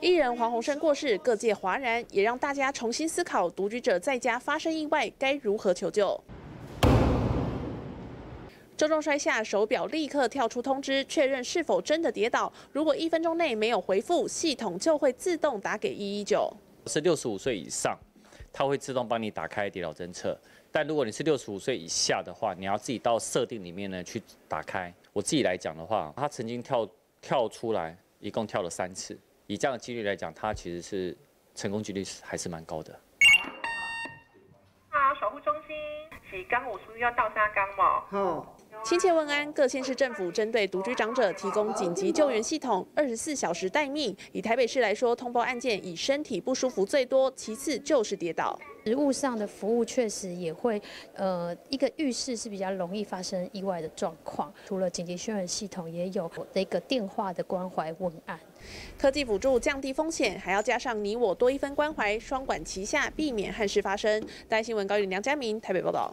艺人黄鸿升过世，各界哗然，也让大家重新思考独居者在家发生意外该如何求救。周重摔下手表，立刻跳出通知，确认是否真的跌倒。如果一分钟内没有回复，系统就会自动打给一一九。是六十五岁以上，它会自动帮你打开跌倒侦测。但如果你是六十五岁以下的话，你要自己到设定里面呢去打开。我自己来讲的话，它曾经跳跳出来，一共跳了三次。以这样的几率来讲，它其实是成功几率是还是蛮高的。好，守护中心，洗缸我是不是要倒沙缸嘛？好。亲切问安，各县市政府针对独居长者提供紧急救援系统，二十四小时待命。以台北市来说，通报案件以身体不舒服最多，其次就是跌倒。食物上的服务确实也会，呃，一个浴室是比较容易发生意外的状况。除了紧急救援系统，也有那个电话的关怀问案。科技辅助降低风险，还要加上你我多一分关怀，双管齐下，避免憾事发生。大新闻高于梁家明台北报道。